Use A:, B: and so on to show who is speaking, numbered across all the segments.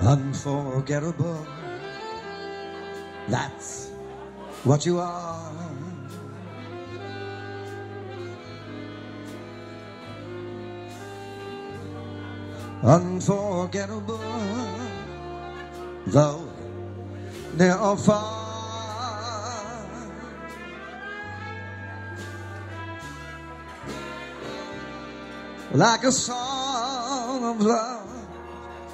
A: unforgettable. That's what you are. Unforgettable, though near or far. Like a song of love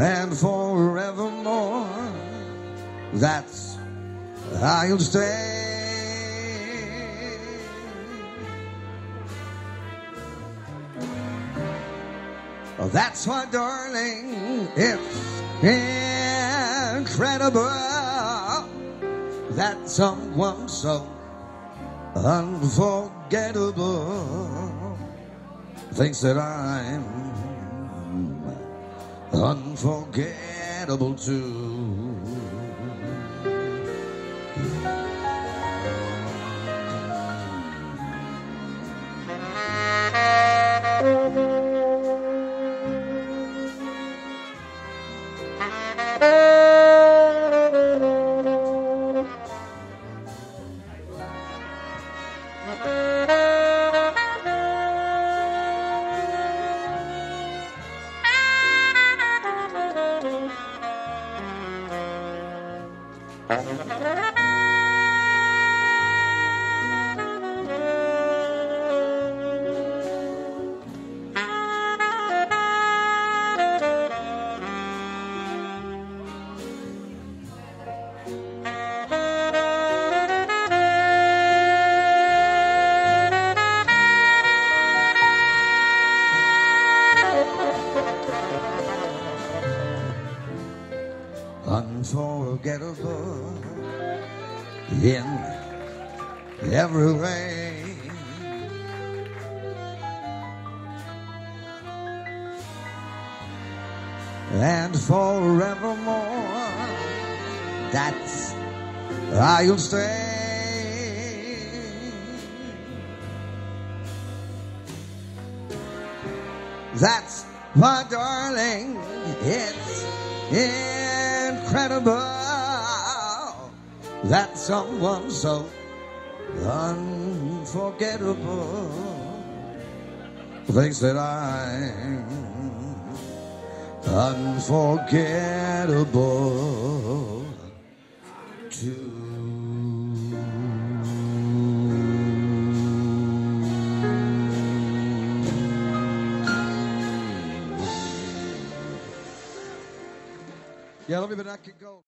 A: And forevermore, that's how you'll stay. Oh, that's why, darling, it's incredible that someone so unforgettable thinks that I'm unforgettable too. Ha ha ha ha! Unforgettable in every way. And forevermore, that's you'll stay. That's why, darling, it's incredible that someone so unforgettable thinks that I'm unforgettable too. Yeah, let me, but I could go.